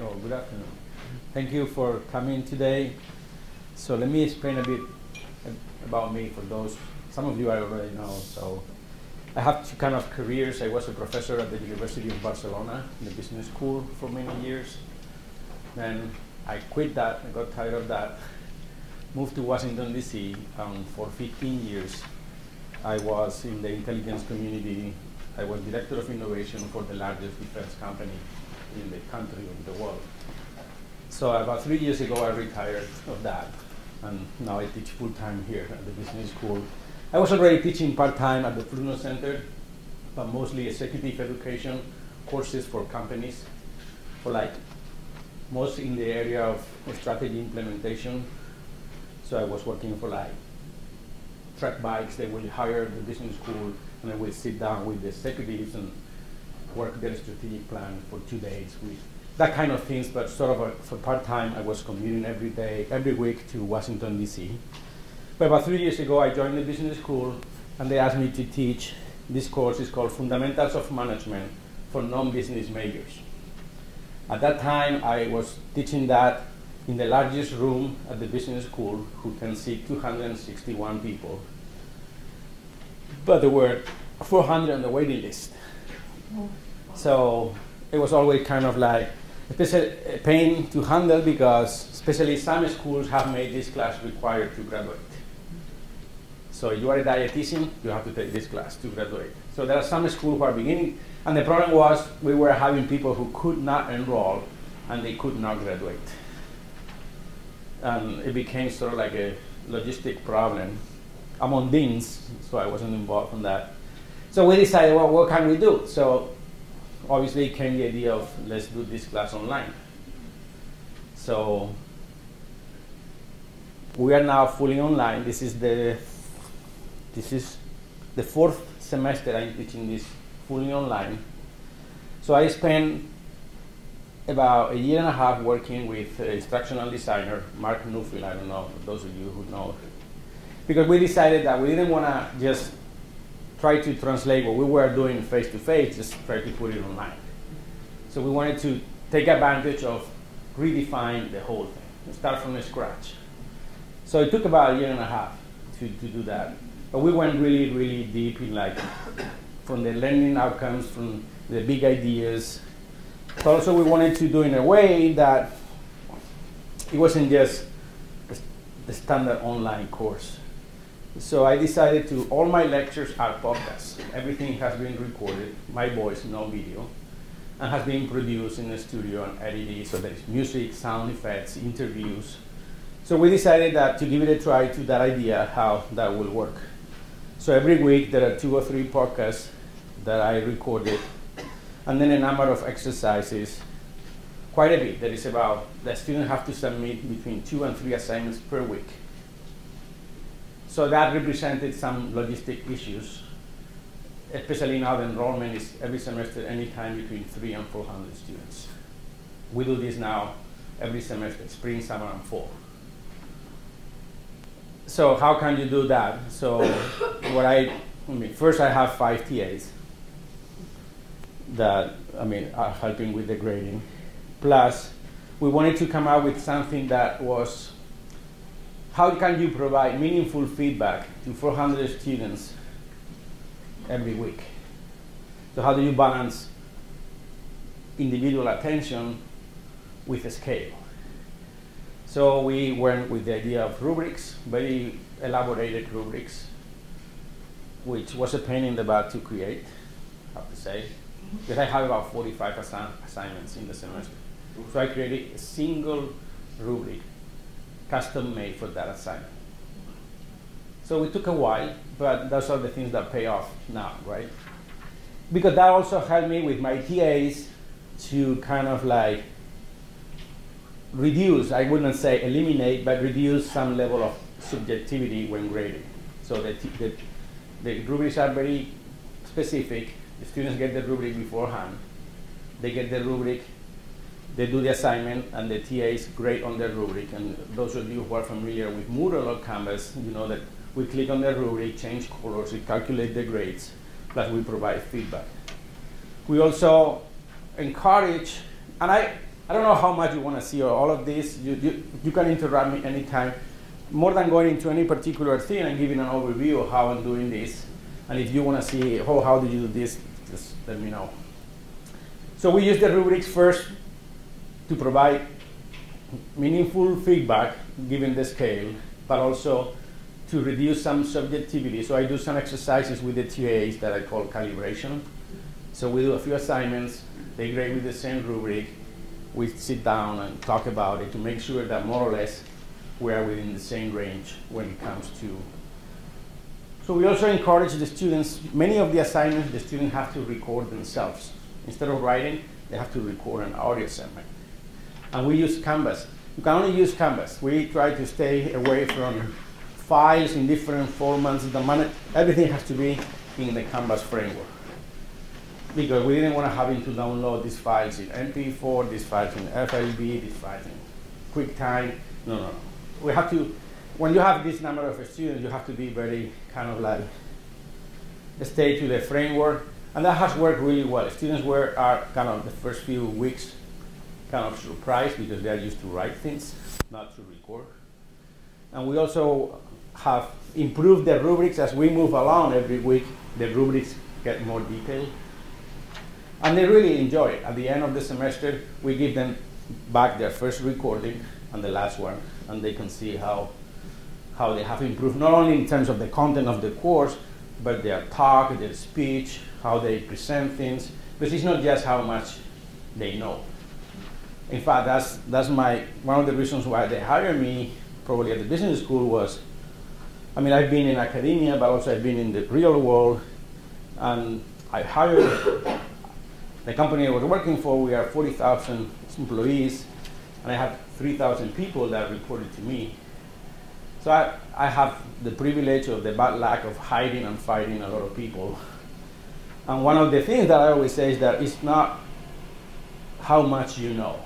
or good afternoon. Thank you for coming today. So let me explain a bit about me for those, some of you I already know. So I have two kind of careers. I was a professor at the University of Barcelona in the business school for many years. Then I quit that, I got tired of that, moved to Washington DC um, for 15 years. I was in the intelligence community. I was director of innovation for the largest defense company in the country, in the world. So about three years ago, I retired of that, and now I teach full time here at the business school. I was already teaching part time at the Fluno Center, but mostly executive education courses for companies, for like most in the area of, of strategy implementation. So I was working for like Trek Bikes. They will hire the business school, and I will sit down with the executives and work their strategic plan for two days with that kind of things, but sort of a, for part-time, I was commuting every day, every week to Washington, D.C. But about three years ago, I joined the business school, and they asked me to teach this course. is called Fundamentals of Management for Non-Business Majors. At that time, I was teaching that in the largest room at the business school, who can seat 261 people. But there were 400 on the waiting list. So it was always kind of like a pain to handle because especially some schools have made this class required to graduate. So you are a dietitian, you have to take this class to graduate. So there are some schools who are beginning, and the problem was we were having people who could not enroll and they could not graduate. And it became sort of like a logistic problem among deans, so I wasn't involved in that. So we decided, well, what can we do? So obviously came the idea of let's do this class online. So we are now fully online. This is the this is the fourth semester I'm teaching this fully online. So I spent about a year and a half working with instructional designer Mark Nuffield. I don't know those of you who know, because we decided that we didn't want to just try to translate what we were doing face to face, just try to put it online. So we wanted to take advantage of redefine the whole thing, start from scratch. So it took about a year and a half to, to do that. But we went really, really deep in like from the learning outcomes, from the big ideas. But also we wanted to do in a way that it wasn't just the standard online course. So I decided to, all my lectures are podcasts. Everything has been recorded, my voice, no video, and has been produced in the studio and edited. So there's music, sound effects, interviews. So we decided that to give it a try to that idea, how that will work. So every week there are two or three podcasts that I recorded, and then a number of exercises, quite a bit. There is about, the students have to submit between two and three assignments per week. So that represented some logistic issues, especially now the enrollment is every semester anytime between three and 400 students. We do this now every semester, spring, summer, and fall. So how can you do that? So what I, I mean, first I have five TAs that, I mean, are helping with the grading. Plus, we wanted to come up with something that was how can you provide meaningful feedback to 400 students every week? So how do you balance individual attention with a scale? So we went with the idea of rubrics, very elaborated rubrics, which was a pain in the butt to create, I have to say, because I have about 45 assi assignments in the semester. So I created a single rubric custom made for that assignment. So it took a while, but those are the things that pay off now, right? Because that also helped me with my TAs to kind of like reduce, I wouldn't say eliminate, but reduce some level of subjectivity when grading. So the, the, the rubrics are very specific. The students get the rubric beforehand. They get the rubric they do the assignment and the TA is great on the rubric. And those of you who are familiar with Moodle or Canvas, you know that we click on the rubric, change colors, we calculate the grades, plus we provide feedback. We also encourage, and I, I don't know how much you want to see all of this. You, you, you can interrupt me anytime. More than going into any particular thing, I'm giving an overview of how I'm doing this. And if you want to see, oh, how do you do this, just let me know. So we use the rubrics first to provide meaningful feedback given the scale, but also to reduce some subjectivity. So I do some exercises with the TAs that I call calibration. So we do a few assignments, they grade with the same rubric, we sit down and talk about it to make sure that more or less we are within the same range when it comes to. So we also encourage the students, many of the assignments the students have to record themselves. Instead of writing, they have to record an audio segment. And we use Canvas. You can only use Canvas. We try to stay away from files in different formats. The everything has to be in the Canvas framework. Because we didn't want to having to download these files in MP4, these files in FLV, these files in QuickTime. No, no, no. We have to, when you have this number of students, you have to be very kind of like stay to the framework. And that has worked really well. Students were are kind of the first few weeks kind of surprised because they are used to write things, not to record. And we also have improved the rubrics as we move along every week. The rubrics get more detailed. And they really enjoy it. At the end of the semester, we give them back their first recording and the last one, and they can see how, how they have improved, not only in terms of the content of the course, but their talk, their speech, how they present things, because it's not just how much they know. In fact, that's, that's my, one of the reasons why they hired me probably at the business school was, I mean, I've been in academia, but also I've been in the real world, and I hired the company I was working for, we are 40,000 employees, and I have 3,000 people that reported to me. So I, I have the privilege of the bad luck of hiding and fighting a lot of people. And one of the things that I always say is that it's not how much you know.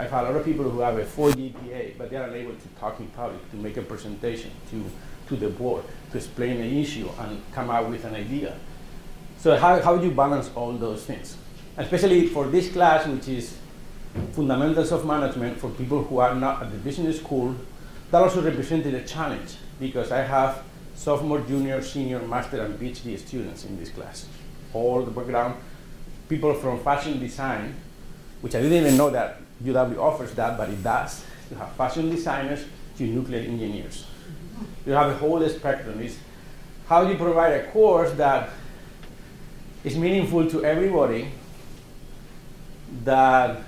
I've had a lot of people who have a 4 GPA, but they are unable to talk in public, to make a presentation to, to the board, to explain an issue and come out with an idea. So how, how do you balance all those things? Especially for this class, which is fundamentals of management for people who are not at the business school, that also represented a challenge because I have sophomore, junior, senior, master, and PhD students in this class. All the background, people from fashion design, which I didn't even know that UW offers that, but it does. You have fashion designers to nuclear engineers. You have a whole spectrum. It's how do you provide a course that is meaningful to everybody, that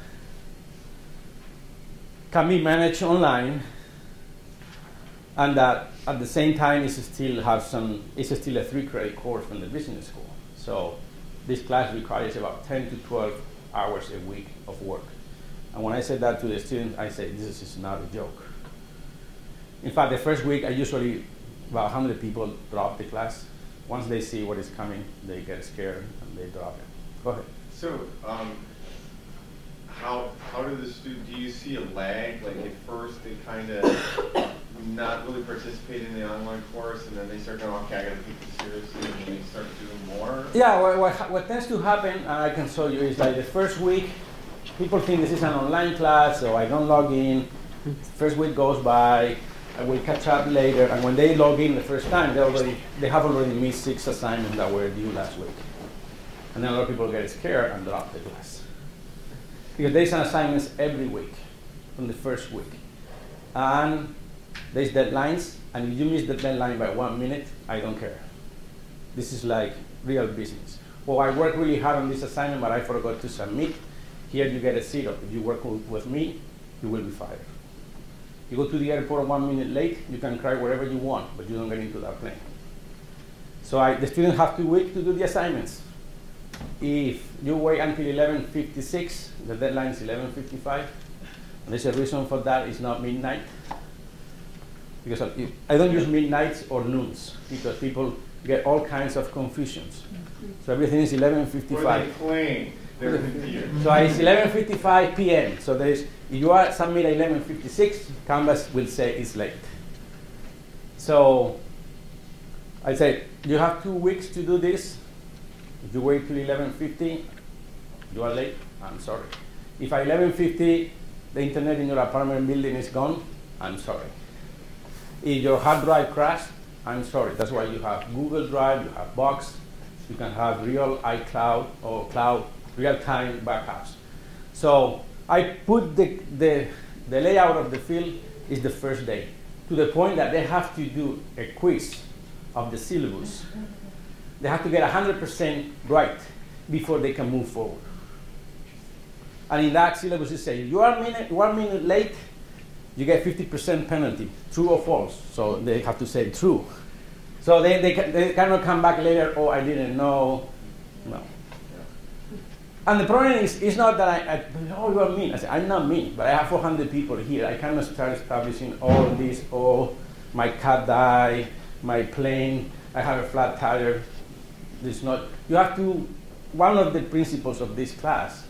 can be managed online, and that at the same time is still have some is still a three credit course from the business school. So this class requires about 10 to 12 hours a week of work. And when I said that to the students, I said, this is not a joke. In fact, the first week, I usually, about 100 people drop the class. Once they see what is coming, they get scared and they drop it. Go ahead. So, um, how, how do the students, do you see a lag? Like at first they kind of not really participate in the online course and then they start going, okay, I gotta take this seriously and then they start doing more? Yeah, what, what, what tends to happen, and I can show you, is like the first week, people think this is an online class, so I don't log in. First week goes by, I will catch up later, and when they log in the first time, they already they have already missed six assignments that were due last week. And then a lot of people get scared and drop the class. Because there's an assignments every week from the first week. And there's deadlines, and if you miss the deadline by one minute, I don't care. This is like real business. Well, I worked really hard on this assignment, but I forgot to submit here you get a zero. If you work with me, you will be fired. You go to the airport one minute late, you can cry wherever you want, but you don't get into that plane. So I, the students have two weeks to do the assignments. If you wait until 11.56, the deadline is 11.55, and there's a reason for that, it's not midnight. Because I don't use midnights or noons, because people get all kinds of confusions. Mm-hmm. So everything is 11.55. So it's 11.55 p.m. So there is, if you are submit at 11.56, Canvas will say it's late. So I say, you have two weeks to do this. If you wait till 11.50, you are late, I'm sorry. If at 11.50 the internet in your apartment building is gone, I'm sorry. If your hard drive crashed, I'm sorry. That's why you have Google Drive, you have Box, you can have real iCloud or cloud real-time backups. So I put the, the, the layout of the field is the first day to the point that they have to do a quiz of the syllabus. They have to get 100% right before they can move forward. And in that syllabus, it says, you are minute, one minute late, you get 50% penalty, true or false. So they have to say true. So they, they, they cannot come back later, oh, I didn't know. No. And the problem is, it's not that I, I oh, you are mean. I say, I'm not mean, but I have 400 people here. I cannot start establishing all this, oh, my cat died, my plane, I have a flat tire. This not, you have to, one of the principles of this class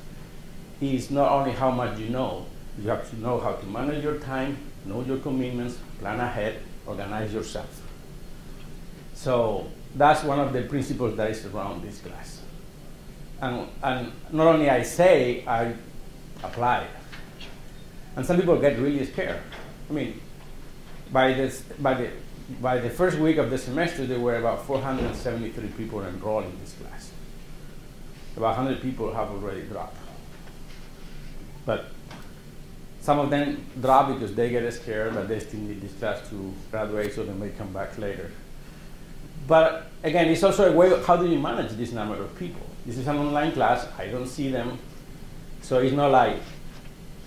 is not only how much you know, you have to know how to manage your time, know your commitments, plan ahead, organize yourself. So that's one of the principles that is around this class. And, and not only I say, I apply. And some people get really scared. I mean, by, this, by, the, by the first week of the semester, there were about 473 people enrolled in this class. About 100 people have already dropped. But some of them drop because they get scared that they still need this class to graduate, so they may come back later. But again, it's also a way of how do you manage this number of people? This is an online class, I don't see them. So it's not like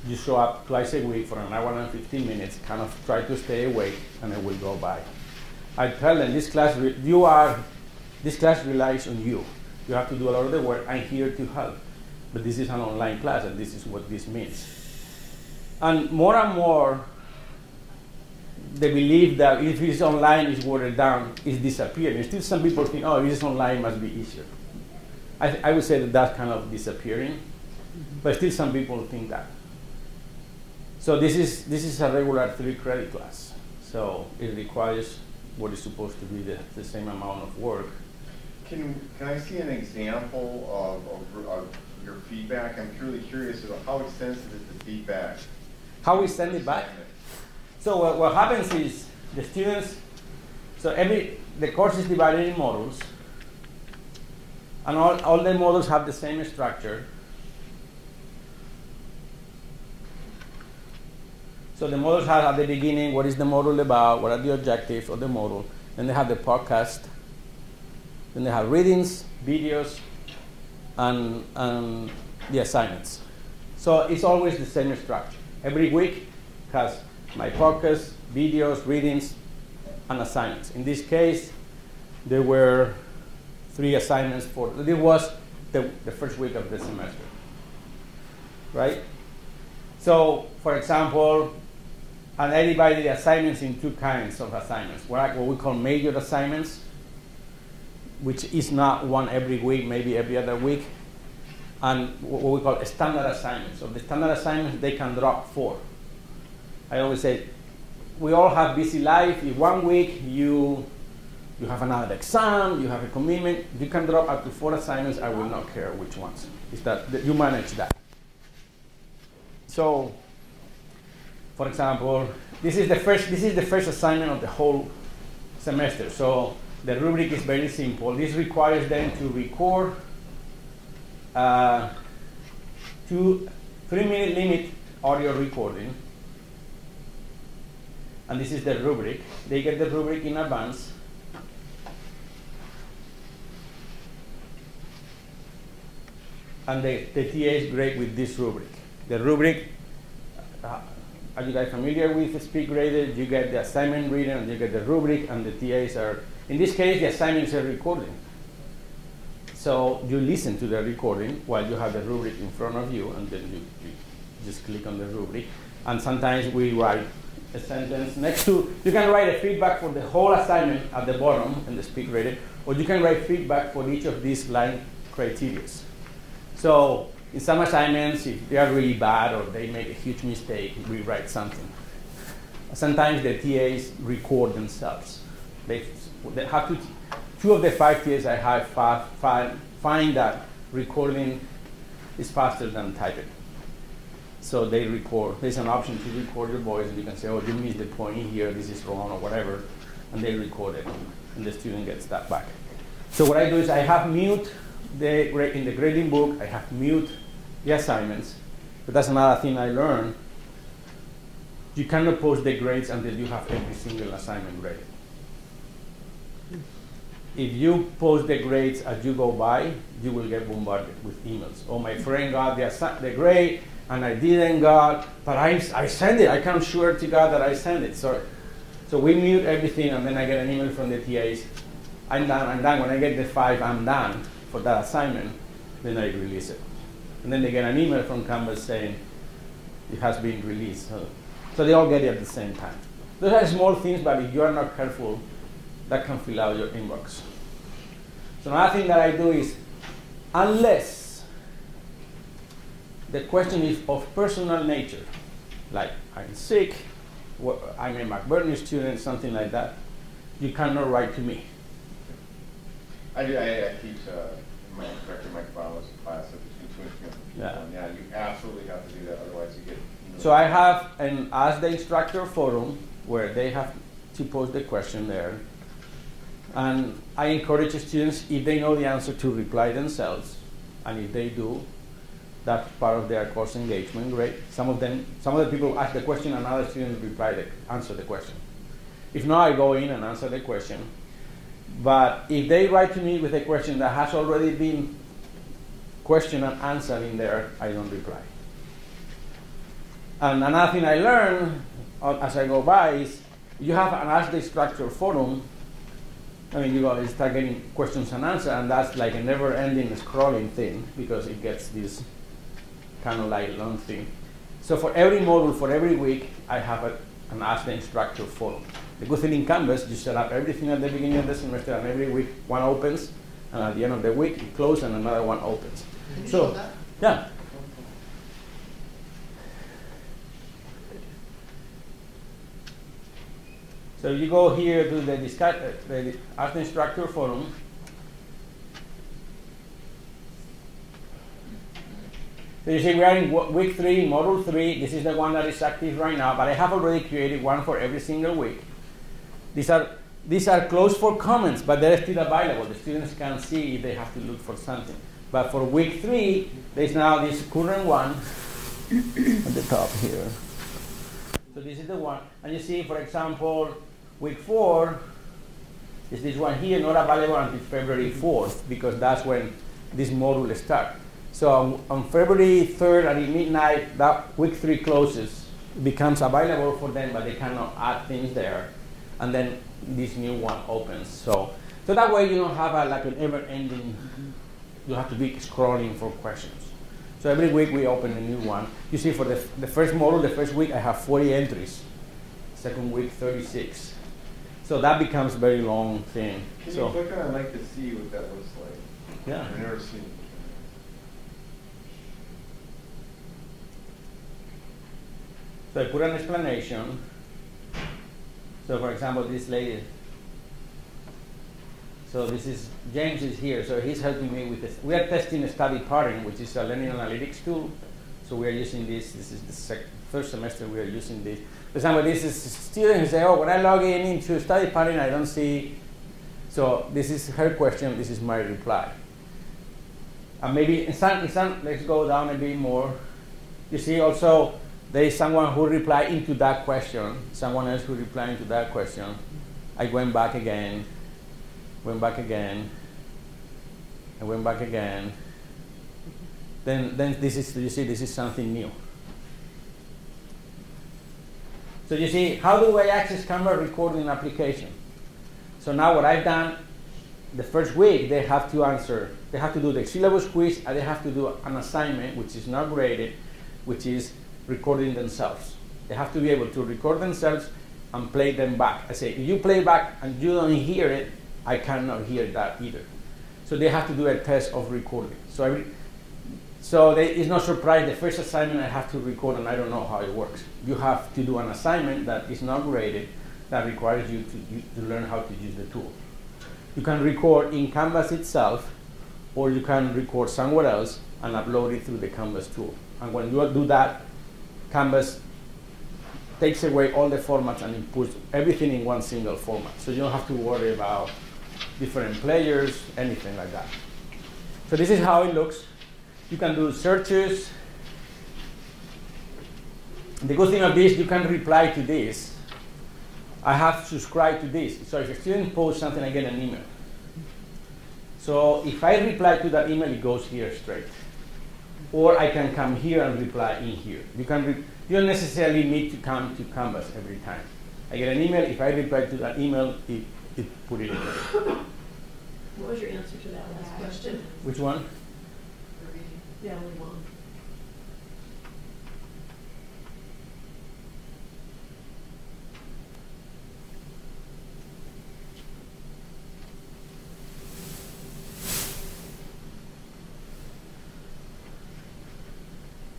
you show up twice a week for an hour and 15 minutes, kind of try to stay awake, and it will go by. I tell them this class, you are, this class relies on you. You have to do a lot of the work. I'm here to help. But this is an online class, and this is what this means. And more and more, the belief that if it's online, it's watered down, is disappearing. Still, some people think, oh, if it's online, it must be easier. I, I would say that that's kind of disappearing, mm-hmm. but still, some people think that. So this is this is a regular three credit class. So it requires what is supposed to be the, the same amount of work. Can can I see an example of, of, of your feedback? I'm truly curious about how extensive is the feedback? How we send it back? So what, what happens is the students, so every, the course is divided in modules, and all, all the models have the same structure. So the models have at the beginning what is the model about, what are the objectives of the model? Then they have the podcast. Then they have readings, videos, and, and the assignments. So it's always the same structure. Every week has my podcast, videos, readings, and assignments. In this case, there were three assignments for, this was the, the first week of the semester, right? So, for example, and I divided the assignments in two kinds of assignments. What, what we call major assignments, which is not one every week, maybe every other week, and what we call standard assignments. So the standard assignments, they can drop four. I always say, we all have busy life. If one week you you have another exam, you have a commitment, you can drop up to four assignments. I will not care which ones. Is that, that you manage that. So, for example, this is the first this is the first assignment of the whole semester. So the rubric is very simple. This requires them to record uh, two three minute limit audio recording and this is the rubric. They get the rubric in advance. And the, the TA is great with this rubric. The rubric, uh, are you guys familiar with SpeedGrader? You get the assignment reading and you get the rubric and the TAs are, in this case, the assignments are recording. So you listen to the recording while you have the rubric in front of you and then you, you just click on the rubric. And sometimes we write a sentence next to, you can write a feedback for the whole assignment at the bottom in the SpeedGrader, or you can write feedback for each of these line criteria. So in some assignments, if they are really bad or they make a huge mistake, we write something. Sometimes the TAs record themselves. They, they have to, two of the five TAs I have find, find that recording is faster than typing. So they record. There's an option to record your voice, and you can say, "Oh, you missed the point here. This is wrong, or whatever," and they record it, and the student gets that back. So what I do is I have mute the in the grading book. I have mute the assignments, but that's another thing I learned. You cannot post the grades until you have every single assignment graded. If you post the grades as you go by, you will get bombarded with emails. Oh, my friend got the, the grade, and I didn't got, but I, I sent it. I can swear to God that I sent it. So, so we mute everything, and then I get an email from the TAs. I'm done, I'm done. When I get the five, I'm done for that assignment. Then I release it. And then they get an email from Canvas saying it has been released. So they all get it at the same time. Those are small things, but if you are not careful, that can fill out your inbox. So another thing that I do is, unless the question is of personal nature, like I'm sick, I'm a McBurney student, something like that, you cannot write to me. I. I, I teach uh, my instructor Mike Fowler's class at the Tuition Yeah. yeah, you absolutely have to do that, otherwise you get so I have an Ask the Instructor forum where they have to post the question there. And I encourage students, if they know the answer, to reply themselves. And if they do, that's part of their course engagement, great. Some of them, some of the people ask the question and other students reply the, answer the question. If not, I go in and answer the question. But if they write to me with a question that has already been questioned and answered in there, I don't reply. And another thing I learned uh, as I go by is you have an Ask the Instructor forum. I mean, you go start getting questions and answers, and that's like a never-ending scrolling thing because it gets this kind of like long thing. So for every module, for every week, I have a, an Ask the Instructor forum. The good thing in Canvas, you set up everything at the beginning of the semester, and every week one opens, and at the end of the week it closes, and another one opens. So, yeah. So you go here to the, discuss, uh, the Ask Instructor forum. So you see we are in week three, module three. This is the one that is active right now, but I have already created one for every single week. These are these are closed for comments, but they're still available. The students can see if they have to look for something. But for week three, there's now this current one at the top here. So this is the one. And you see, for example, Week four is this one here, not available until February 4th, because that's when this module starts. So on, on, February 3rd at midnight, that week three closes, becomes available for them, but they cannot add things there. And then this new one opens. So, so that way you don't have a, like an ever-ending, you have to be scrolling for questions. So every week we open a new one. You see for the, the first model, the first week I have 40 entries. Second week, 36. So that becomes a very long thing. Can so you click on? I'd like to see what that looks like. Yeah. I've never seen. it. So I put an explanation. So for example, this lady. So this is James is here. So he's helping me with this. We are testing a study pattern, which is a learning analytics tool. So we are using this. This is the first semester we are using this. For example, this is a student who say, oh, when I log in into study pattern, I don't see. So this is her question. This is my reply. And maybe in some, in some, let's go down a bit more. You see also there is someone who replied into that question, someone else who replied into that question. I went back again, went back again, I went back again. Then, then this is, you see, this is something new. So you see, how do I access camera recording application? So now what I've done, the first week they have to answer, they have to do the syllabus quiz and they have to do an assignment which is not graded, which is recording themselves. They have to be able to record themselves and play them back. I say, if you play back and you don't hear it, I cannot hear that either. So they have to do a test of recording. So every, so they, it's not surprise the first assignment I have to record and I don't know how it works. You have to do an assignment that is not graded that requires you to, to learn how to use the tool. You can record in Canvas itself or you can record somewhere else and upload it through the Canvas tool. And when you do that, Canvas takes away all the formats and puts everything in one single format. So you don't have to worry about different players, anything like that. So this is how it looks. You can do searches. The good thing of this, you can reply to this. I have subscribed to this. So if a student posts something, I get an email. So if I reply to that email, it goes here straight. Or I can come here and reply in here. You, can re you don't necessarily need to come to Canvas every time. I get an email, if I reply to that email, it, it put it in there. What was your answer to that last question? Which one? Yeah, only one.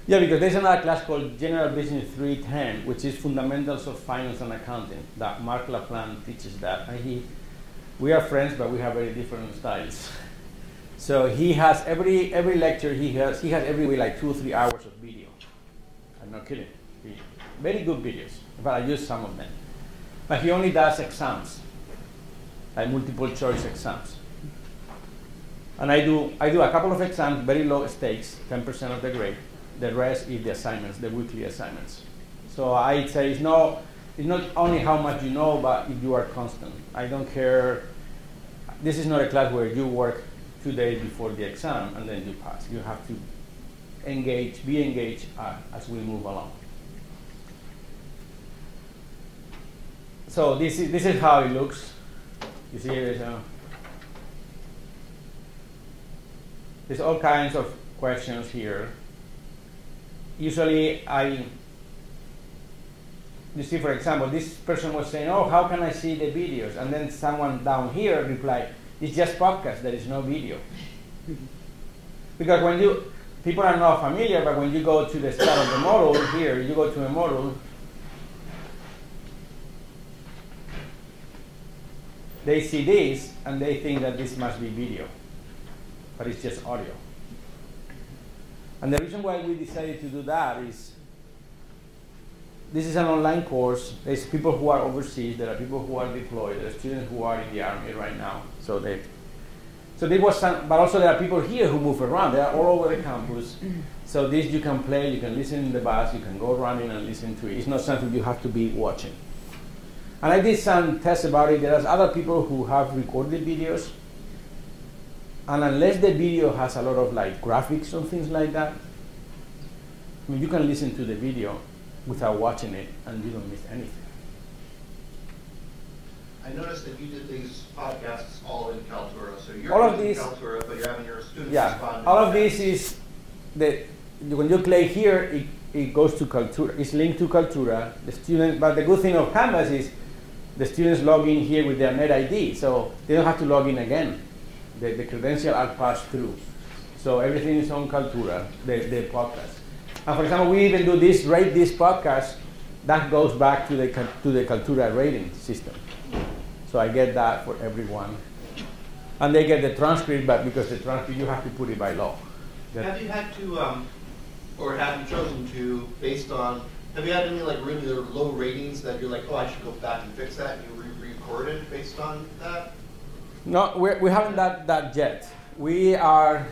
Yeah, because there's another class called General Business 310, which is Fundamentals of Finance and Accounting. That Mark LaPlante teaches that. And he, we are friends, but we have very different styles. So he has every every lecture he has he has every week like two or three hours of video. I'm not kidding. Very good videos. But I use some of them. But he only does exams, like multiple choice exams. And I do I do a couple of exams, very low stakes, 10% of the grade. The rest is the assignments, the weekly assignments. So I say it's not it's not only how much you know, but if you are constant. I don't care. This is not a class where you work two days before the exam and then you pass. You have to engage, be engaged uh, as we move along. So this is, this is how it looks. You see there's, a, there's all kinds of questions here. Usually I, you see for example, this person was saying, oh, how can I see the videos? And then someone down here replied, it's just podcast, there is no video. because when you, people are not familiar, but when you go to the start of the model here, you go to a model, they see this and they think that this must be video, but it's just audio. And the reason why we decided to do that is this is an online course. There's people who are overseas. There are people who are deployed. There are students who are in the army right now. So they, so there was some, but also there are people here who move around. They are all over the campus. Mm-hmm. So this you can play. You can listen in the bus. You can go running and listen to it. It's not something you have to be watching. And I did some tests about it. There's other people who have recorded videos. And unless the video has a lot of like graphics and things like that, I mean, you can listen to the video without watching it, and you don't miss anything. I noticed that you did these podcasts all in Kaltura, so you're all of these, Kaltura, but you're having your students yeah, respond. all of this is that when you click here, it, it goes to Kaltura. It's linked to Kaltura. The student, but the good thing of Canvas is the students log in here with their net ID, so they don't have to log in again. The, the credential are passed through. So everything is on Kaltura, the, the podcast. And for example, we even do this, rate this podcast, that goes back to the, to the Kaltura rating system. So I get that for everyone. And they get the transcript, but because the transcript, you have to put it by law. That- Have you had to, um, or have you chosen to, based on, have you had any like really low ratings that you're like, oh, I should go back and fix that, and you re-recorded based on that? No, we're, we haven't done that yet. We are,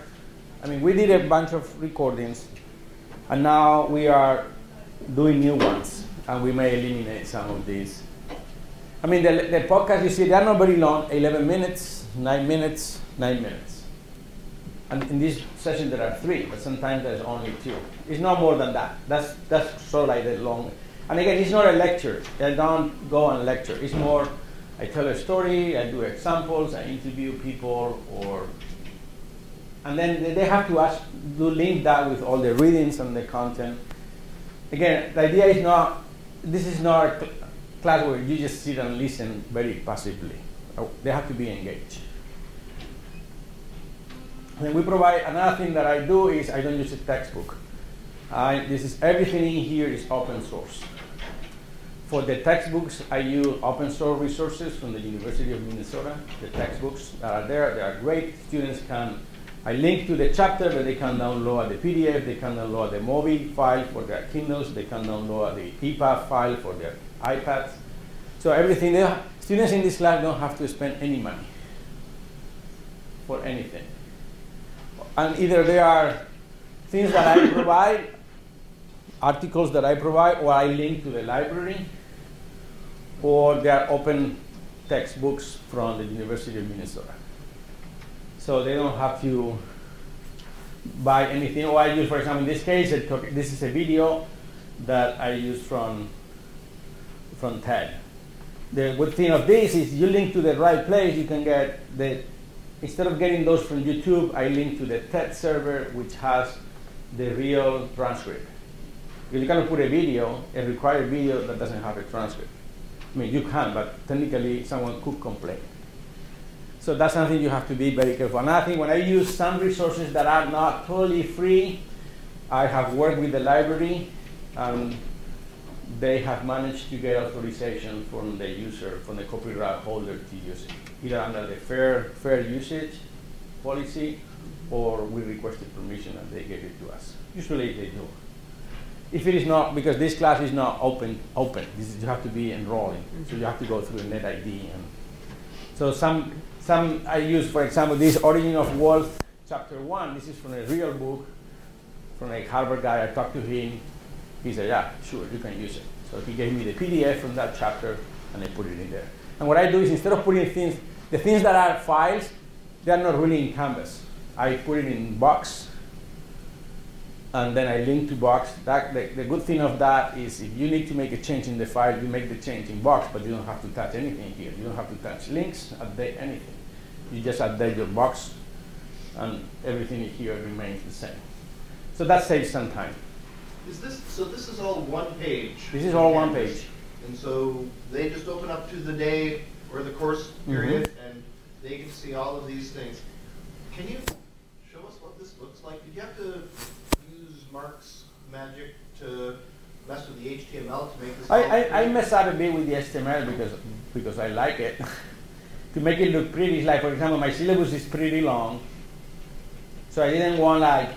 I mean, we did a bunch of recordings, and now we are doing new ones, and we may eliminate some of these. I mean, the, the podcast, you see, they're not very long 11 minutes, 9 minutes, 9 minutes. And in this session, there are three, but sometimes there's only two. It's not more than that. That's, that's sort of like the long. And again, it's not a lecture. I don't go and lecture. It's more, I tell a story, I do examples, I interview people, or and then they- have to ask, do link that with all the readings and the content. Again, the idea is not, this is not a cl- class where you just sit and listen very passively. Uh, They have to be engaged. And we provide, another thing that I do is I don't use a textbook. I, this is, everything in here is open source. For the textbooks, I use open source resources from the University of Minnesota. The textbooks that are there, they are great. Students can I link to the chapter that they can download the PDF, they can download the MOBI file for their Kindles, they can download the EPUB file for their iPads. So everything, they, students in this class don't have to spend any money for anything. And either they are things that I provide, articles that I provide, or I link to the library, or they are open textbooks from the University of Minnesota. So they don't have to buy anything. Or I use, for example, in this case, this is a video that I use from, from TED. The good thing of this is you link to the right place, you can get the, instead of getting those from YouTube, I link to the TED server, which has the real transcript. You cannot put a video, a required video that doesn't have a transcript. I mean, you can, but technically someone could complain. So that's something you have to be very careful. Another thing, when I use some resources that are not totally free, I have worked with the library, and they have managed to get authorization from the user, from the copyright holder to use it, either under the fair, fair usage policy, or we requested permission and they gave it to us. Usually they do. If it is not, because this class is not open, open. Is, you have to be enrolling, so you mm-hmm. have to go through a net ID. And so some, some I use, for example, this Origin of Wealth, chapter one. This is from a real book from a Harvard guy. I talked to him. He said, yeah, sure, you can use it. So he gave me the PDF from that chapter, and I put it in there. And what I do is instead of putting things, the things that are files, they are not really in Canvas. I put it in Box, and then I link to Box. That, the, the, good thing of that is if you need to make a change in the file, you make the change in Box, but you don't have to touch anything here. You don't have to touch links, update anything. You just update your Box, and everything here remains the same. So that saves some time. Is this so? This is all one page. This is all one page. And so they just open up to the day or the course period, mm -hmm. and they can see all of these things. Can you show us what this looks like? Did you have to Mark's magic to mess with the HTML to make this? I, I, I mess up a bit with the HTML because because I like it. to make it look pretty, like for example, my syllabus is pretty long, so I didn't want like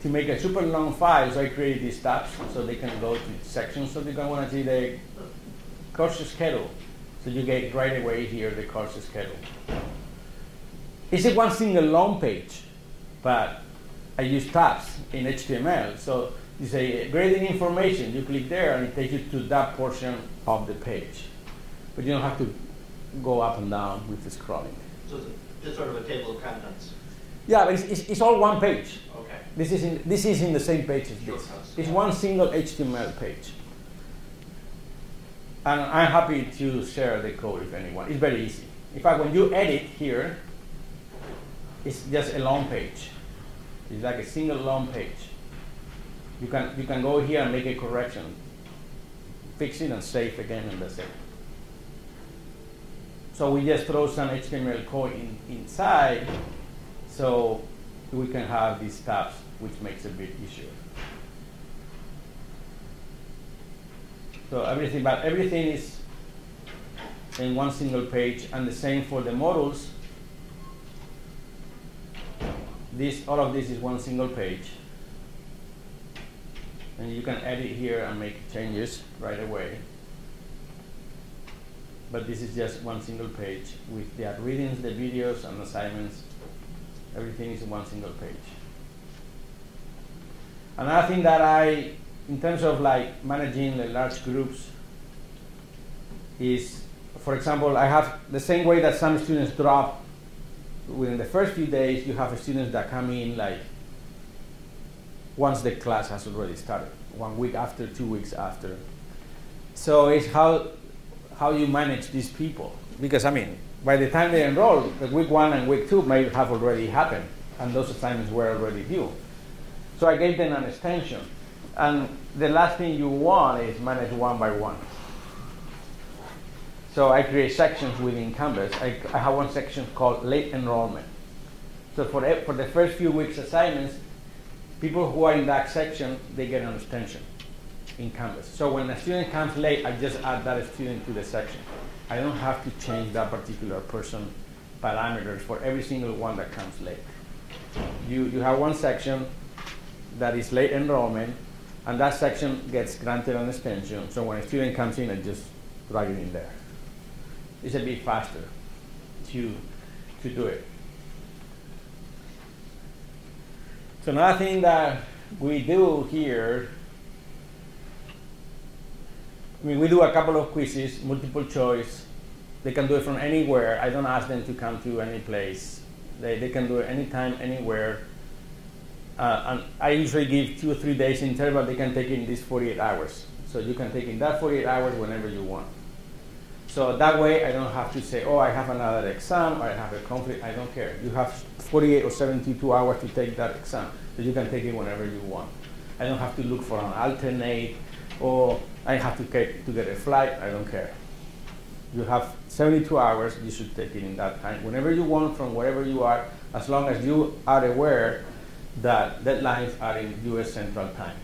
to make a super long file, so I created these tabs so they can go to sections. So they can want to see the course schedule. So you get right away here the course schedule. It's a one single long page, but I use tabs in HTML. So you say grading information, you click there and it takes you to that portion of the page. But you don't have to go up and down with the scrolling. So it's just sort of a table of contents. Yeah, but it's, it's, it's all one page. Okay. This is in, this is in the same page as this. It's one single HTML page. And I'm happy to share the code if anyone. It's very easy. In fact, when you edit here, it's just a long page. It's like a single long page. You can, you can go here and make a correction, fix it and save again and that's it. So we just throw some HTML code in, inside so we can have these tabs, which makes it a bit easier. So everything, but everything is in one single page, and the same for the modules. This, all of this is one single page. And you can edit here and make changes right away. But this is just one single page with the readings, the videos, and assignments. Everything is one single page. Another thing that I in terms of like managing the large groups is, for example, I have the same way that some students drop within the first few days, you have students that come in like once the class has already started, one week after, two weeks after. So it's how, how you manage these people. Because I mean, by the time they enroll, the week one and week two may have already happened, and those assignments were already due. So I gave them an extension. And the last thing you want is manage one by one. So I create sections within Canvas. I, I have one section called late enrollment. So for, for the first few weeks assignments, people who are in that section, they get an extension in Canvas. So when a student comes late, I just add that student to the section. I don't have to change that particular person parameters for every single one that comes late. You, you have one section that is late enrollment, and that section gets granted an extension. So when a student comes in, I just drag it in there. It's a bit faster to, to do it. So another thing that we do here, I mean, we do a couple of quizzes, multiple choice. They can do it from anywhere. I don't ask them to come to any place. They, they can do it anytime, anywhere. Uh, and I usually give two or three days interval. They can take in these 48 hours. So you can take in that 48 hours whenever you want. So that way I don't have to say, oh, I have another exam or I have a conflict. I don't care. You have 48 or 72 hours to take that exam. So you can take it whenever you want. I don't have to look for an alternate or I have to get, to get a flight. I don't care. You have 72 hours. You should take it in that time. Whenever you want from wherever you are, as long as you are aware that deadlines are in U.S. Central Time.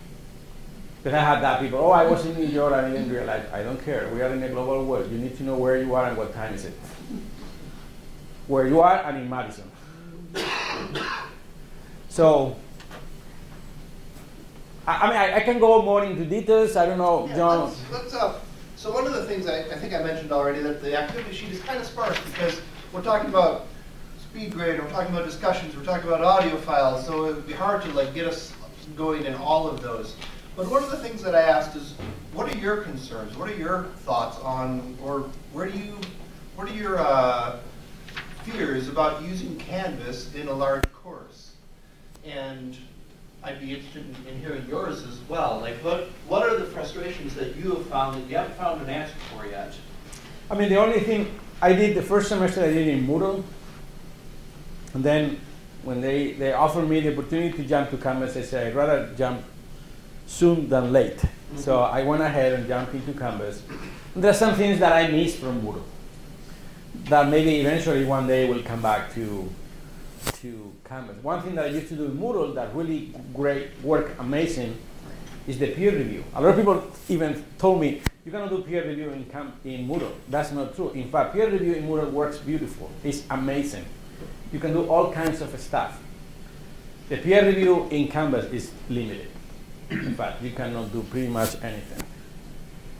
Because I had that people, oh, I was in New York, I didn't realize. I don't care. We are in a global world. You need to know where you are and what time is it. Where you are and in Madison. So, I, I mean, I, I, can go more into details. I don't know, yeah, John. Let's, let's, uh, so one of the things I, I think I mentioned already that the activity sheet is kind of sparse because we're talking about speed grade, we're talking about discussions, we're talking about audio files, so it would be hard to like get us going in all of those. But one of the things that I asked is, what are your concerns? What are your thoughts on, or where do you, what are your uh, fears about using Canvas in a large course? And I'd be interested in, in, hearing yours as well. Like, what what are the frustrations that you have found that you haven't found an answer for yet? I mean, the only thing I did the first semester I did in Moodle, and then when they, they offered me the opportunity to jump to Canvas, I said I'd rather jump soon than late. Mm -hmm. So I went ahead and jumped into Canvas. And there are some things that I missed from Moodle that maybe eventually one day will come back to to Canvas. One thing that I used to do in Moodle that really great work amazing is the peer review. A lot of people even told me you cannot do peer review in, Cam in Moodle. That's not true. In fact, peer review in Moodle works beautiful. It's amazing. You can do all kinds of stuff. The peer review in Canvas is limited. Fact, you cannot do pretty much anything.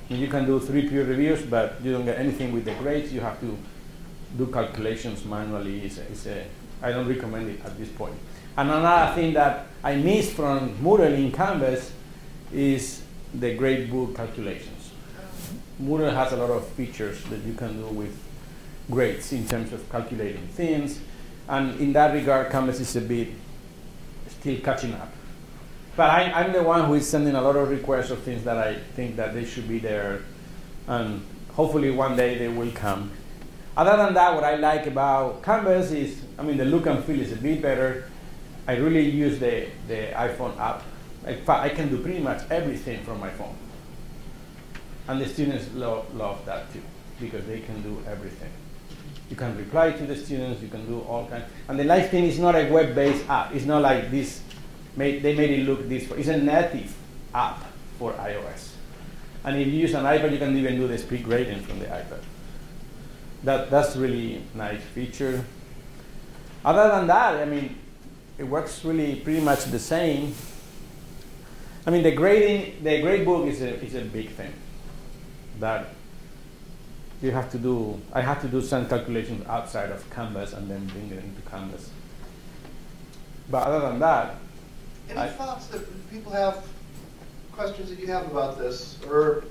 You can do three peer reviews, but you don't get anything with the grades. You have to do calculations manually. It's a, it's a, I don't recommend it at this point. And another thing that I missed from Moodle in Canvas is the gradebook calculations. Moodle has a lot of features that you can do with grades in terms of calculating things. And in that regard, Canvas is a bit still catching up. But I, am the one who is sending a lot of requests of things that I think that they should be there, and hopefully one day they will come. Other than that, what I like about Canvas is, I mean, the look and feel is a bit better. I really use the, the iPhone app. Fact, I can do pretty much everything from my phone. And the students love, love that too, because they can do everything. You can reply to the students, you can do all kinds. And the nice thing is not a web-based app. It's not like this made, they made it look this way. It's a native app for iOS. And if you use an iPad, you can even do the speed grading from the iPad. That, that's really nice feature. Other than that, I mean, it works really pretty much the same. I mean, the grading, the gradebook is a, is a big thing. That you have to do, I have to do some calculations outside of Canvas and then bring it into Canvas. But other than that, any I, thoughts that people have, questions that you have about this, or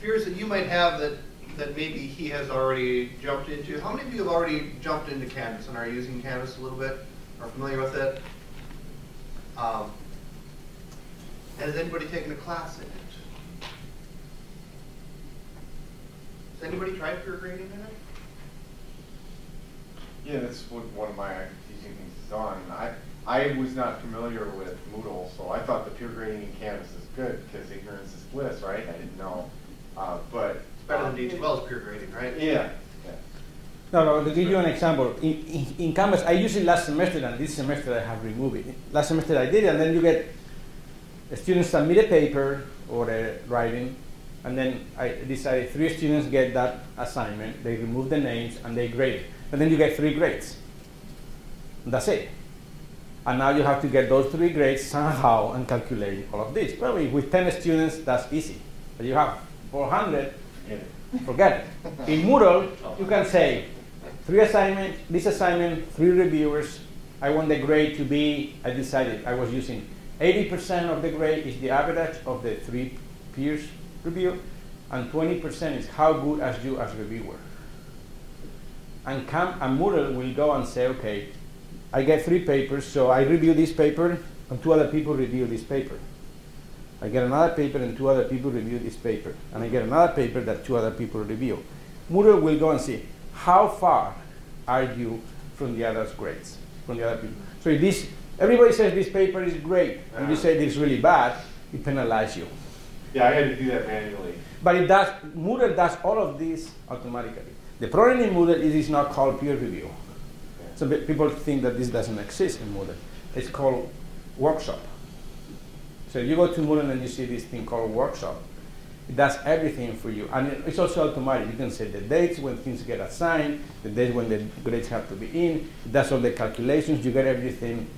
fears that you might have that, that maybe he has already jumped into? How many of you have already jumped into Canvas and are using Canvas a little bit, are familiar with it? Um, has anybody taken a class in it? Has anybody tried peer grading in it? Yeah, that's what one of my teaching things is on. I, I was not familiar with Moodle, so I thought the peer grading in Canvas is good because ignorance is bliss, right? I didn't know. Uh, but it's better than D2L's peer grading, right? Yeah. yeah. No, no, to give you an example, in, in, in, Canvas, I used it last semester, and this semester I have removed it. Last semester I did it, and then you get a student submit a paper or a writing, and then I decided three students get that assignment, they remove the names, and they grade it. And then you get three grades. And that's it. And now you have to get those three grades somehow and calculate all of this. Probably with 10 students, that's easy. But you have 400, forget it. In Moodle, you can say three assignments, this assignment, three reviewers. I want the grade to be, I decided I was using 80% of the grade is the average of the three peers review, and 20% is how good as you as reviewer. And, Cam and Moodle will go and say, okay, I get three papers, so I review this paper, and two other people review this paper. I get another paper, and two other people review this paper. And I get another paper that two other people review. Moodle will go and see how far are you from the other's grades, from the other people. So if this, everybody says this paper is great, and you Uh-huh. say this is really bad, it penalizes you. Yeah, I had to do that manually. But it does, Moodle does all of this automatically. The problem in Moodle is it's not called peer review. So people think that this doesn't exist in Moodle. It's called workshop. So you go to Moodle and you see this thing called workshop. It does everything for you. And it- it's also automatic. You can set the dates when things get assigned, the dates when the grades have to be in. It does all the calculations. You get everything.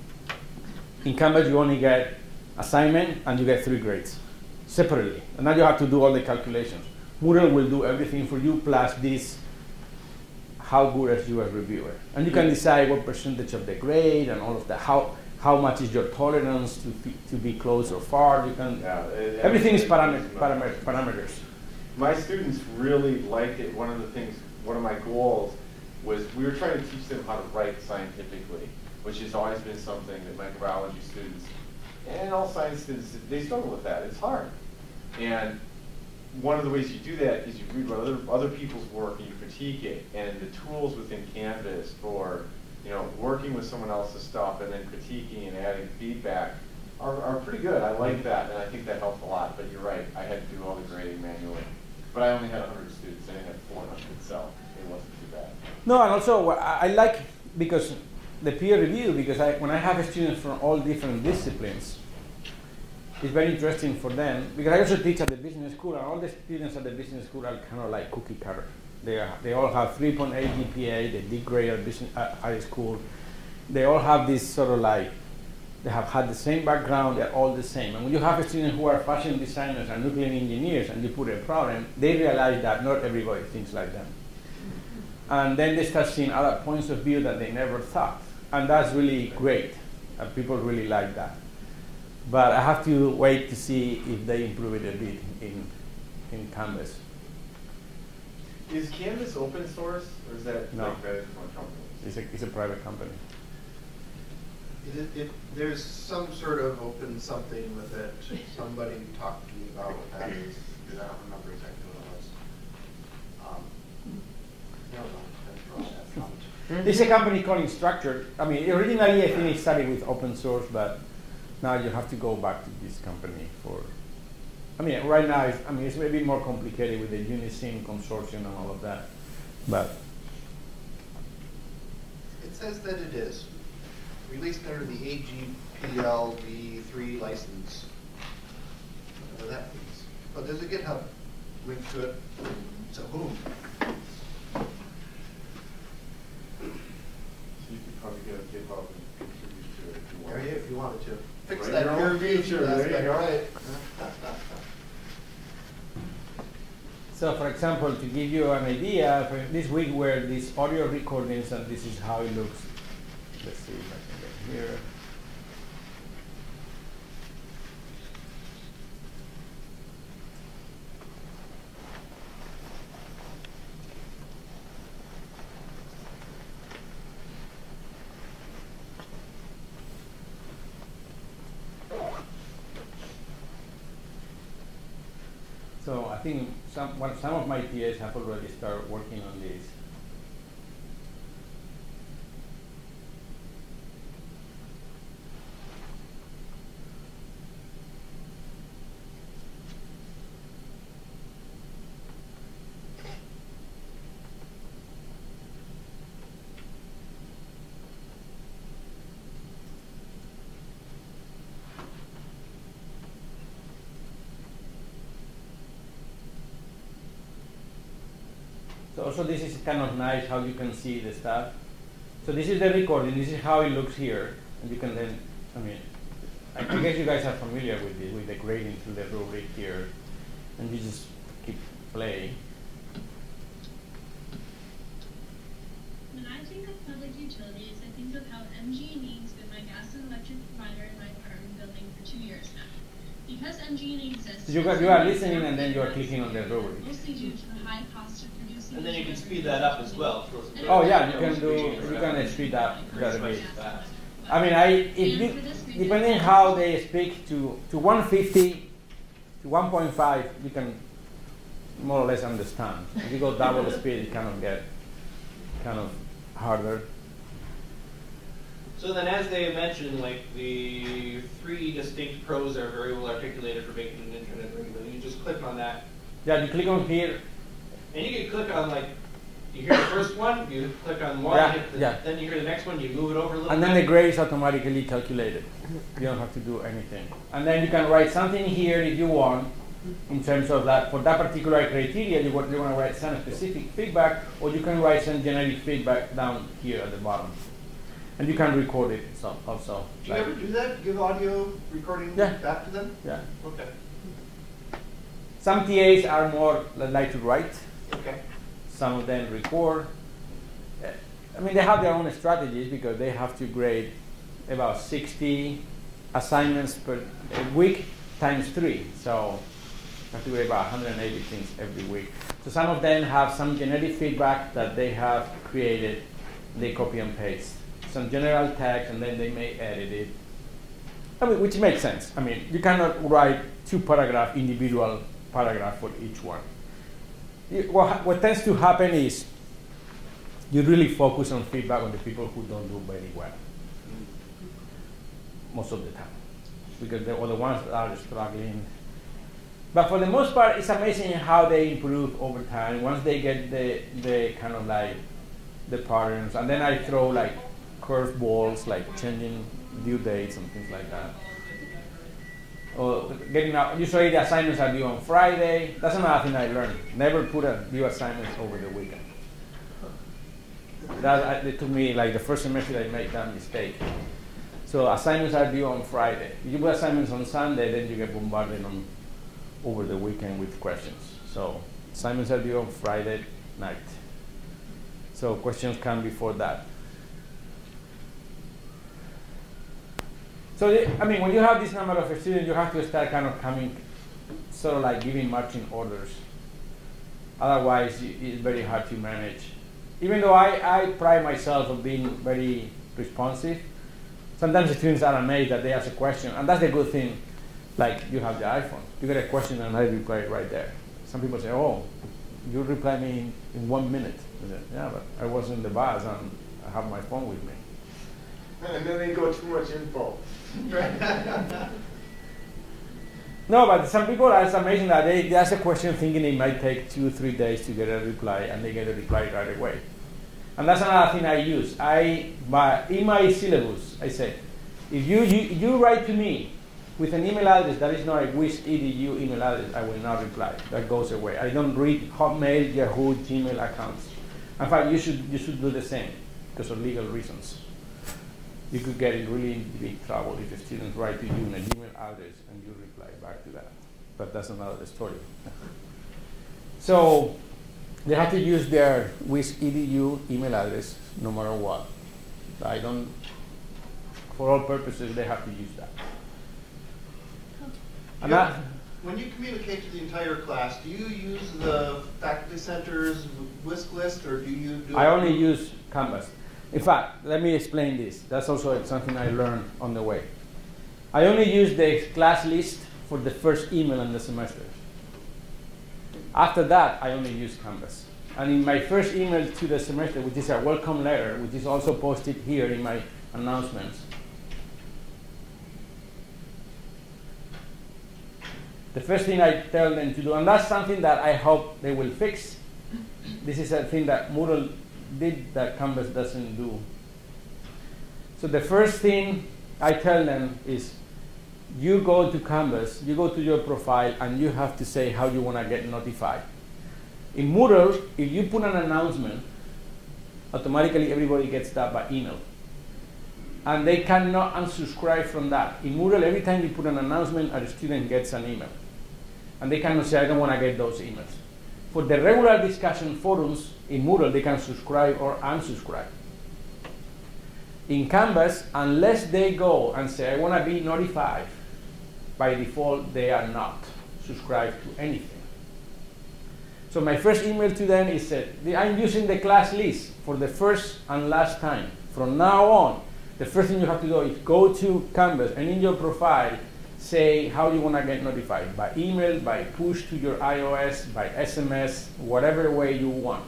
In Canvas, you only get assignment and you get three grades separately. And now you have to do all the calculations. Moodle will do everything for you plus this how good as you as reviewer. And you can decide what percentage of the grade and all of that. How how much is your tolerance to be, to be close or far? You can Yeah, it- everything is everything paramet- paramet- parameters. My students really liked it. One of the things, one of my goals was we were trying to teach them how to write scientifically, which has always been something that microbiology students and all science students, they struggle with that. It's hard. And one of the ways you do that is you read other, other people's work and you critique it. And the tools within Canvas for, you know, working with someone else's stuff and then critiquing and adding feedback are, are pretty good. I like that, and I think that helped a lot. But you're right, I had to do all the grading manually. But I only had 100 students. And I have 400, so it wasn't too bad. No, and also I, I like because the peer review because I, when I have students from all different disciplines, it's very interesting for them because I also teach at the business school and all the students at the business school are kind of like cookie cutter. They, are, they all have 3.8 GPA, they did great at business at high school. They all have this sort of like they have had the same background, they're all the same. And when you have students who are fashion designers and nuclear engineers and you put a problem, they realize that not everybody thinks like them. And then they start seeing other points of view that they never thought. And that's really great. And people really like that. But I have to wait to see if they improve it a bit in, in Canvas. Is Canvas open source, or is that No. like vetted from a company? It's a, it's a private company. It, it, there's some sort of open something with it. Somebody talked to me about what that is, because I don't remember exactly what it was. Um, I don't that's where all that from. It's a company called Instructure. I mean, originally I think it started with open source, but now you have to go back to this company for. I mean, right now, it's, I mean, it's a bit more complicated with the Unizin consortium and all of that, but It says that it is. Released under the AGPL v3 license. Whatever that means. But there's a GitHub link to it. So boom. So you could probably get a GitHub and contribute to it if you want. There you, if you wanted to. Fix Write that peer review feature, there you aspect, right? so for example, to give you an idea, for this week where these audio recordings and this is how it looks. Let's see if I can get here. So I think some, of my peers have already started working on this. So also this is kind of nice how you can see the stuff. So this is the recording, this is how it looks here. And you can then, I mean, I guess you guys are familiar with the, with the grading through the rubric here. And you just keep playing. When I think of public utilities, I think of how MG&E has been my gas and electric provider in my apartment building for two years now. Because MG&E exists. So you got- you are listening and then you are clicking on the rubric. Mostly due to the high cost of. And then you can speed that up as well. throw some- Oh yeah, you can do, you can speed up that a bit. Fast. I mean, I, if you, depending how they speak to, to 150, to 1.5, you can more or less understand. If you go double the speed, it kind of get kind of harder. So then, as they mentioned, like the three distinct pros are very well articulated for making an internet regular. You just click on that, Yeah, you click on here. And you can click on like you hear the first one, you click on one, Yeah, hit the, yeah. then you hear the next one, you move it over a little. And then bit. the grade is automatically calculated. You don't have to do anything. And then you can write something here if you want, in terms of that, for that particular criteria, you want, you want to write some specific feedback, or you can write some generic feedback down here at the bottom. And you can record it so, also. Do you like- ever do that? Give audio recording Yeah. back to them? yeah. Okay. Some TAs are more li- like to write, Okay. some of them record. I mean, they have their own strategies because they have to grade about 60 assignments per week times three. So you have to grade about 180 things every week. So some of them have some generic feedback that they have created. They copy and paste some general text, and then they may edit it. I mean, which makes sense. I mean, you cannot write two paragraph individual paragraph for each one. What, what tends to happen is you really focus on feedback on the people who don't do very well most of the time because they're the ones that are struggling. But for the most part, it's amazing how they improve over time once they get the, the kind of like the patterns. And then I throw like curveballs, like changing due dates and things like that. Or getting out. Usually the assignments are due on Friday. That's another thing I learned. Never put a due assignments over the weekend. That it took me like the first semester I made that mistake. So assignments are due on Friday. If you put assignments on Sunday, then you get bombarded on over the weekend with questions. So assignments are due on Friday night. So questions come before that. So I mean, when you have this number of students, you have to start kind of coming, sort of like giving marching orders. Otherwise, it's very hard to manage. Even though I, I pride myself on being very responsive, sometimes the students are amazed that they ask a question, and that's the good thing. Like you have the iPhone, you get a question and I reply right there. Some people say, "Oh, you reply me in, in one minute." I "Yeah, but I was in the bus and I have my phone with me." And then they go too much info. No, but some people are amazing that they, they ask a question thinking it might take two, or three days to get a reply, and they get a reply right away. And that's another thing I use. I my, in my syllabus, I say, if you, you you write to me with an email address that is not a Wisc edu email address, I will not reply. That goes away. I don't read Hotmail, Yahoo, Gmail accounts. In fact, you should you should do the same because of legal reasons. You could get in really big trouble if a student write to you in an email address and you reply back to that. But that's another story. so they have to use their Wisc edu email address no matter what. I don't. For all purposes, they have to use that. And that- When you communicate to the entire class, do you use the faculty center's WiscList, or do you do? I only use Canvas. In fact, let me explain this. That's also something I learned on the way. I only use the class list for the first email in the semester. After that, I only use Canvas. And in my first email to the semester, which is a welcome letter, which is also posted here in my announcements, the first thing I tell them to do, and that's something that I hope they will fix. This is a thing that Moodle did that Canvas doesn't do. So the first thing I tell them is you go to Canvas, you go to your profile, and you have to say how you want to get notified. In Moodle, if you put an announcement, automatically everybody gets that by email. and they cannot unsubscribe from that. In Moodle, every time you put an announcement, a student gets an email. And they cannot say, I don't want to get those emails. For the regular discussion forums in Moodle, they can subscribe or unsubscribe. In Canvas, unless they go and say, I want to be notified, by default, they are not subscribed to anything. So my first email to them is that I'm using the class list for the first and last time. From now on, the first thing you have to do is go to Canvas and in your profile, say how you want to get notified by email, by push to your iOS, by SMS, whatever way you want.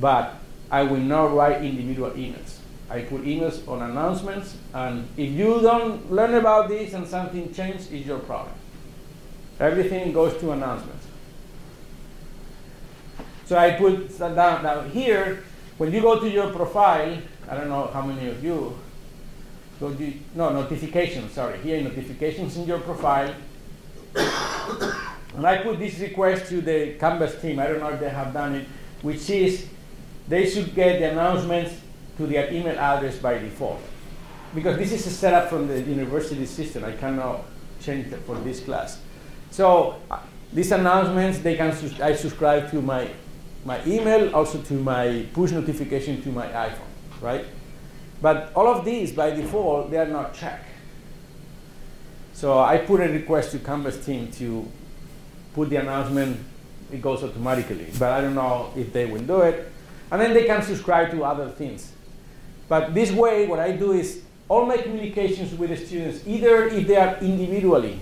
But I will not write individual emails. I put emails on announcements, and if you don't learn about this and something changes, it's your problem. Everything goes to announcements. So I put that down, here. When you go to your profile, I don't know how many of you go to, no, notifications, sorry. Here, notifications in your profile. and I put this request to the Canvas team. I don't know if they have done it, which is they should get the announcements to their email address by default. Because this is a setup from the university system. I cannot change it for this class. So uh, these announcements, they can I subscribe to my, my email, also to my push notification to my iPhone, right? But all of these, by default, they are not checked. So I put a request to Canvas team to put the announcement, it goes automatically. But I don't know if they will do it. And then they can subscribe to other things. But this way, what I do is all my communications with the students, either if they are individually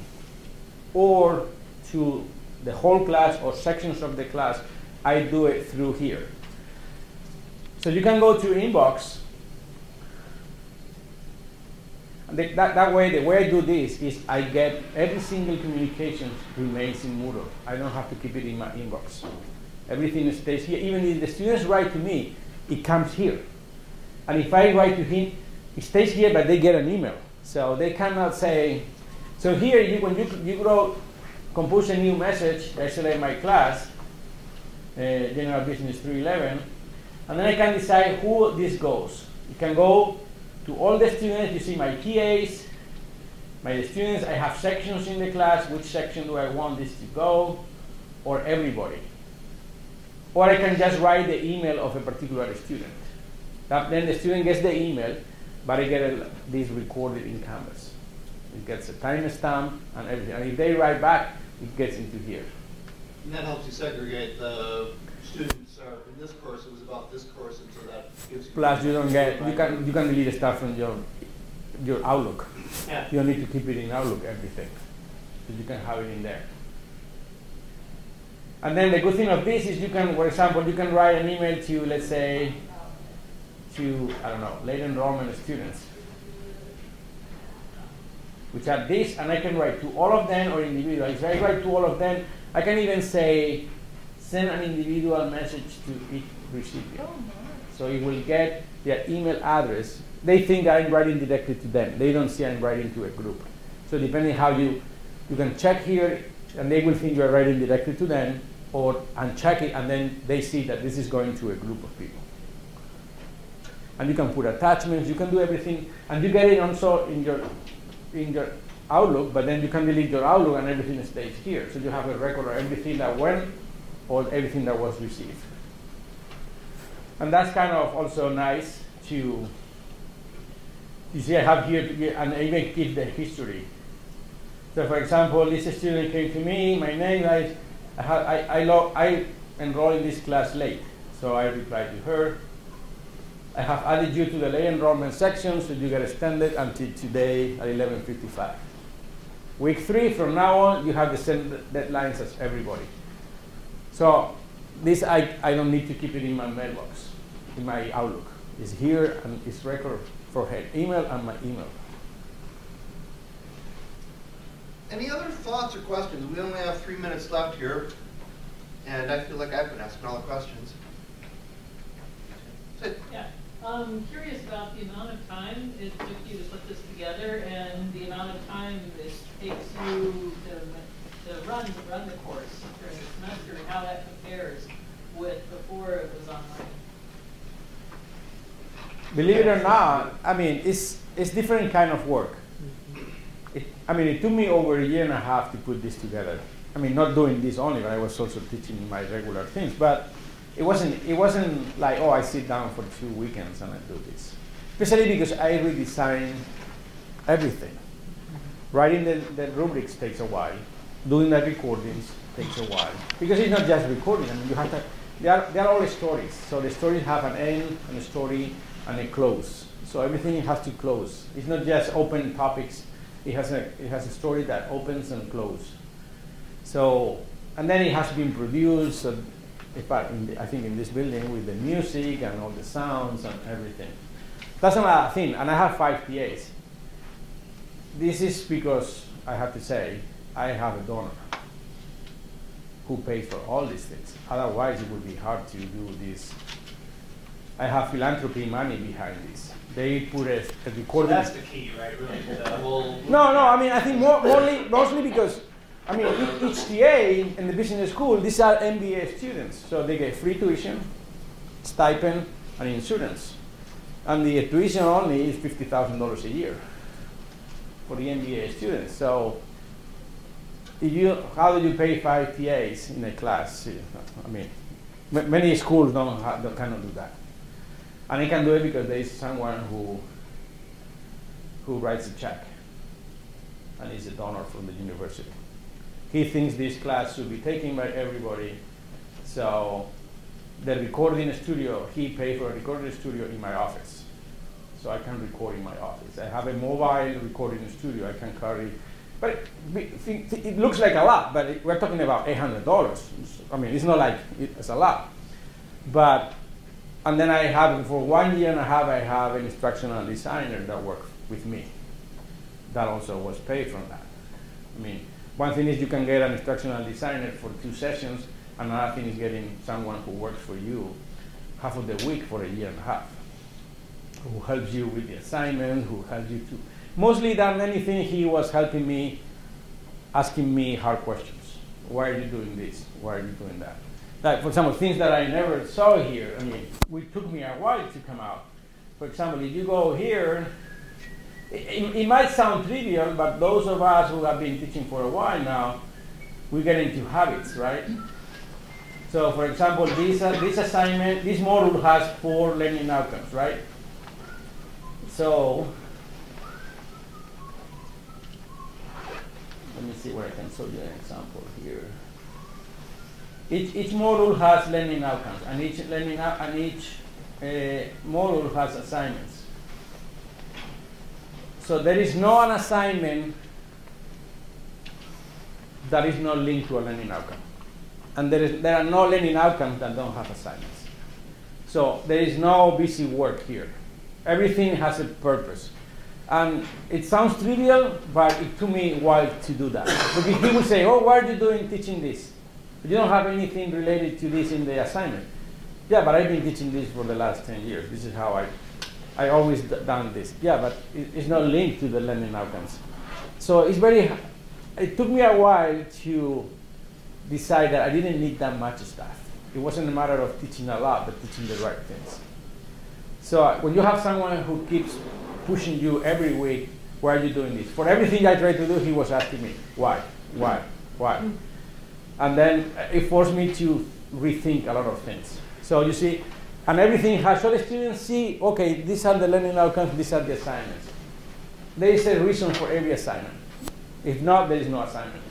or to the whole class or sections of the class, I do it through here. So you can go to inbox. that, that way, the way I do this is I get every single communication remains in Moodle. I don't have to keep it in my inbox. Everything stays here. Even if the students write to me, it comes here. And if I write to him, it stays here, but they get an email. So they cannot say, so here, you, when you, you compose a new message, I select my class, uh, General Business 311, and then I can decide who this goes. It can go to all the students, you see my TAs, my students, I have sections in the class, which section do I want this to go, or everybody. Or I can just write the email of a particular student. That, then the student gets the email, but I get a, this recorded in Canvas. It gets a timestamp and everything. And if they write back, it gets into here. And that helps you segregate the students. Uh, in this course, it was about this course, and so that gives you. Plus, you don't get you can you can delete the stuff from your your Outlook. Yeah. You don't need to keep it in Outlook everything, so you can have it in there. And then the good thing of this is you can, for example, you can write an email to let's say to, I don't know, late enrollment students, which are this, and I can write to all of them or individual. If I write to all of them, I can even say, send an individual message to each recipient. Oh, so it will get their email address. They think I'm writing directly to them. They don't see I'm writing to a group. So depending how you, you can check here, and they will think you're writing directly to them, or uncheck it, and then they see that this is going to a group of people and you can put attachments, you can do everything, and you get it also in your in your Outlook, but then you can delete your Outlook and everything stays here. So you have a record of everything that went or everything that was received. And that's kind of also nice to, you see I have here, and I even keep the history. So for example, this student came to me, my name, I, I, I, I, I enrolled in this class late. So I replied to her, I have added you to the late enrollment section, so you get extended until today at 11.55. Week three, from now on, you have the same deadlines as everybody. So this, I, I don't need to keep it in my mailbox, in my Outlook. It's here and it's record for her email and my email. Any other thoughts or questions? We only have three minutes left here, and I feel like I've been asking all the questions. Yeah. Um, I'm curious about the amount of time it took you to put this together and the amount of time it takes you to, to run, run the course during the semester and how that compares with before it was online. believe it or not, I mean, it's, it's different kind of work. I mean, it took me over a year and a half to put this together. I mean, not doing this only, but I was also teaching my regular things. But it wasn't, it wasn't like, oh, I sit down for two weekends and I do this. Especially because I redesign everything. Writing the, the rubrics takes a while. Doing the recordings takes a while. Because it's not just recording. I mean, you have to, they are, they are all stories. So the stories have an end and a story and a close. So everything has to close. It's not just open topics. It has a, it has a story that opens and closes. So, and then it has been produced, uh, the, I think in this building with the music and all the sounds and everything. That's another thing, and I have five PAs. This is because, I have to say, I have a donor who pays for all these things. Otherwise, it would be hard to do this. I have philanthropy money behind this. They put a, a recording. That's the key, right? Really, the whole. No, no. I mean, I think more, mostly, mostly because I mean, each TA in the business school, these are MBA students, so they get free tuition, stipend, and insurance. And the tuition only is fifty thousand dollars a year for the MBA students. So if you, how do you pay five TAs in a class? I mean, many schools don't, have, don't cannot do that. And I can do it because there is someone who, who writes a check and is a donor from the university. He thinks this class should be taken by everybody. So the recording studio, he paid for a recording studio in my office. So I can record in my office. I have a mobile recording studio I can carry but it, it looks like a lot, but it, we're talking about $800. I mean, it's not like it's a lot. But, and then I have, for one year and a half, I have an instructional designer that works with me. That also was paid from that. I mean, one thing is you can get an instructional designer for two sessions, another thing is getting someone who works for you half of the week for a year and a half, who helps you with the assignment, who helps you to Mostly than anything, he was helping me, asking me hard questions. Why are you doing this? Why are you doing that? Like, for example, things that I never saw here. I mean, it took me a while to come out. For example, if you go here, it, it, might sound trivial, but those of us who have been teaching for a while now, we get into habits, right? So, for example, this, uh, this assignment, this module has four learning outcomes, right? So, Let me see where I can show you an example here. Each, each module has learning outcomes, and each learning and each uh, module has assignments. So there is no an assignment that is not linked to a learning outcome. And there, is, there are no learning outcomes that don't have assignments. So there is no busy work here. Everything has a purpose. And it sounds trivial, but it took me a while to do that. Because people say, oh, why are you doing teaching this? You don't have anything related to this in the assignment. Yeah, but I've been teaching this for the last 10 years. This is how I, I always done this. Yeah, but it, it's not linked to the learning outcomes. So it's very, it took me a while to decide that I didn't need that much stuff. It wasn't a matter of teaching a lot, but teaching the right things. So uh, when you have someone who keeps pushing you every week, why are you doing this? For everything I tried to do, he was asking me, why, why, why? And then it forced me to rethink a lot of things. So you see, and everything has, so the students see, okay, these are the learning outcomes, these are the assignments. There is a reason for every assignment. If not, there is no assignment.